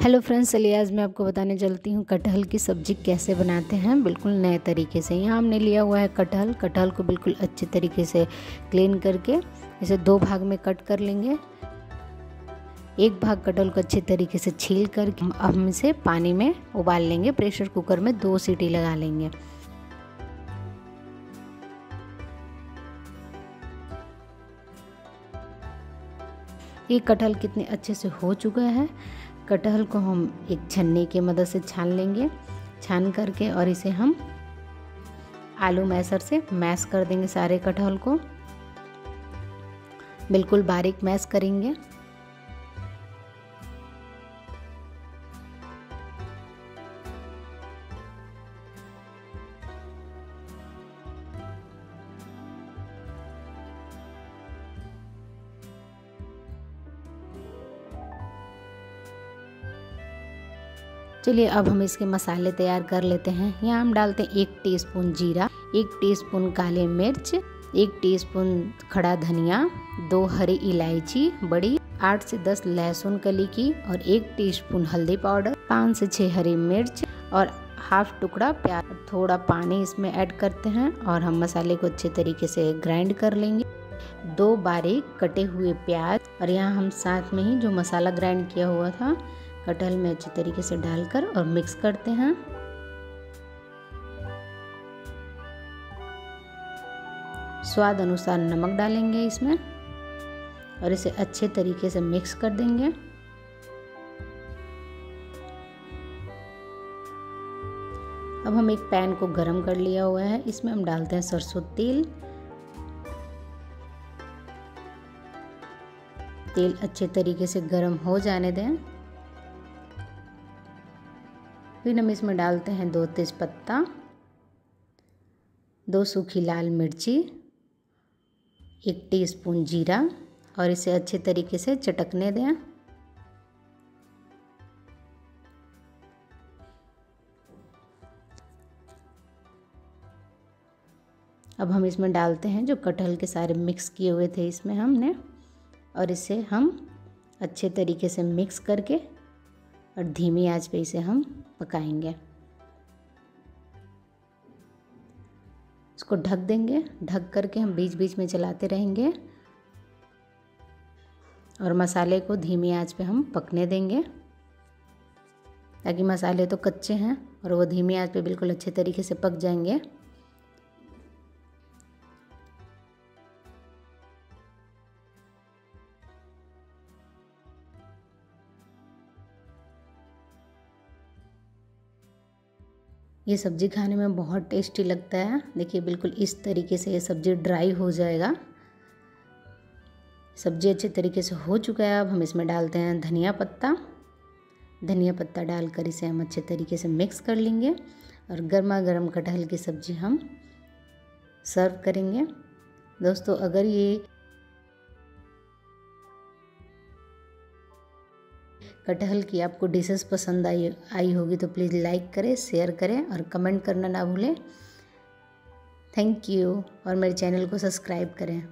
Hello friends चलिए आज मैं आपको बताने चलती हूँ कटहल की सब्ज़ी कैसे बनाते हैं। बिल्कुल नए तरीके से। यहाँ हमने लिया हुआ है कटहल। कटहल को बिल्कुल अच्छे तरीके से क्लीन करके इसे दो भाग में कट कर लेंगे। एक भाग कटहल को अच्छे तरीके से छील कर अब हम इसे पानी में उबाल लेंगे। प्रेशर कुकर में दो सीटी लगा लेंगे। ये कटहल कितने अच्छे से हो चुका है। कटहल को हम एक छन्नी की मदद से छान लेंगे। छान करके और इसे हम आलू मैसर से मैश कर देंगे सारे कटहल को। बिल्कुल बारीक मैश करेंगे। चलिए अब हम इसके मसाले तैयार कर लेते हैं। यहाँ हम डालते हैं एक टीस्पून जीरा, एक टीस्पून काले मिर्च, एक टीस्पून खड़ा धनिया, दो हरी इलायची बड़ी, आठ से दस लहसुन कली की और एक टीस्पून हल्दी पाउडर, पाँच से छः हरी मिर्च और हाफ़ टुकड़ा प्याज। थोड़ा पानी इसमें ऐड करते हैं और हम मसाले को अच्छे तरीके से ग्राइंड कर लेंगे। दो बारीक कटे हुए प्याज और यहाँ हम साथ में ही जो मसाला ग्राइंड किया हुआ था कटहल में अच्छी तरीके से डालकर और मिक्स करते हैं। स्वाद अनुसार नमक डालेंगे इसमें और इसे अच्छे तरीके से मिक्स कर देंगे। अब हम एक पैन को गरम कर लिया हुआ है। इसमें हम डालते हैं सरसों तेल। तेल अच्छे तरीके से गरम हो जाने दें। फिर हम इसमें डालते हैं दो तेज़पत्ता, दो सूखी लाल मिर्ची, एक टीस्पून जीरा और इसे अच्छे तरीके से चटकने दें। अब हम इसमें डालते हैं जो कटहल के सारे मिक्स किए हुए थे इसमें हमने, और इसे हम अच्छे तरीके से मिक्स करके और धीमी आँच पे इसे हम पकाएँगे। इसको ढक देंगे। ढक करके हम बीच बीच में चलाते रहेंगे। और मसाले को धीमी आँच पे हम पकने देंगे। ताकि मसाले तो कच्चे हैं और वो धीमी आँच पे बिल्कुल अच्छे तरीके से पक जाएँगे। ये सब्ज़ी खाने में बहुत टेस्टी लगता है। देखिए, बिल्कुल इस तरीके से ये सब्ज़ी ड्राई हो जाएगा। सब्ज़ी अच्छे तरीके से हो चुका है। अब हम इसमें डालते हैं धनिया पत्ता। धनिया पत्ता डालकर इसे हम अच्छे तरीके से मिक्स कर लेंगे और गर्मा गर्म कटहल की सब्ज़ी हम सर्व करेंगे। दोस्तों, अगर ये कटहल की आपको डिशेस पसंद आई आई होगी तो प्लीज़ लाइक करें शेयर करें और कमेंट करना ना भूलें। थैंक यू और मेरे चैनल को सब्सक्राइब करें।